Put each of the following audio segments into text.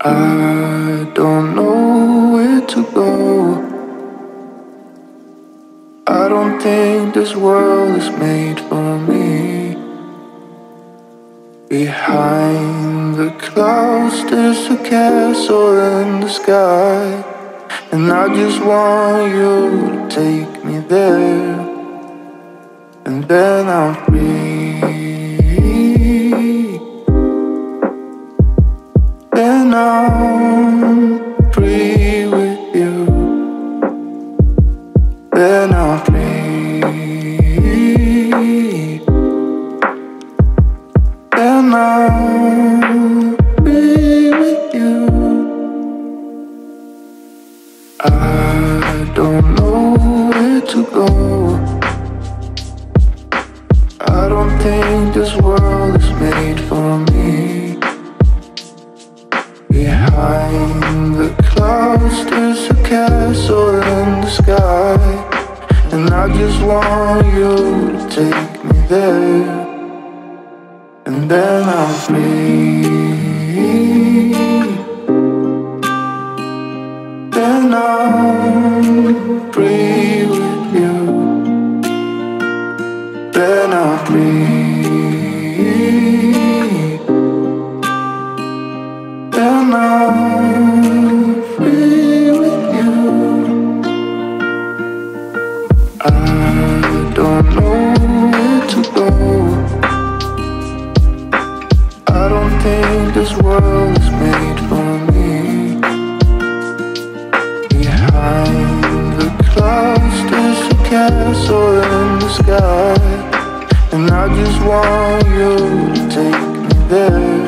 I don't know where to go. I don't think this world is made for me. Behind the clouds, there's a castle in the sky. And I just want you to take me there. And then I'll free. Free with you. Then I'm free. Then I'm want you to take me there. And then I'm free. Then I'm free with you. Then I'm free. Then I'm made for me. Behind the clouds, there's a castle in the sky. And I just want you to take me there.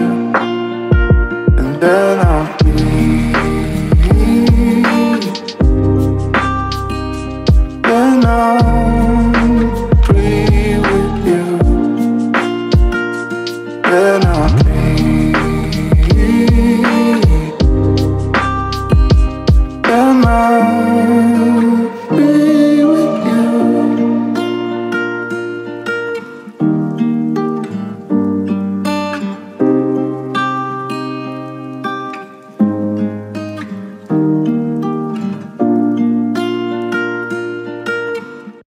And then I'm free. Then I'm free with you. Then free.